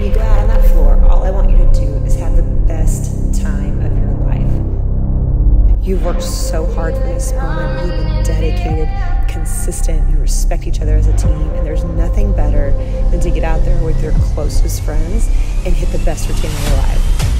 when you go out on that floor, all I want you to do is have the best time of your life. You've worked so hard for this moment. You've been dedicated, consistent. You respect each other as a team. And there's nothing better than to get out there with your closest friends and hit the best routine of your life.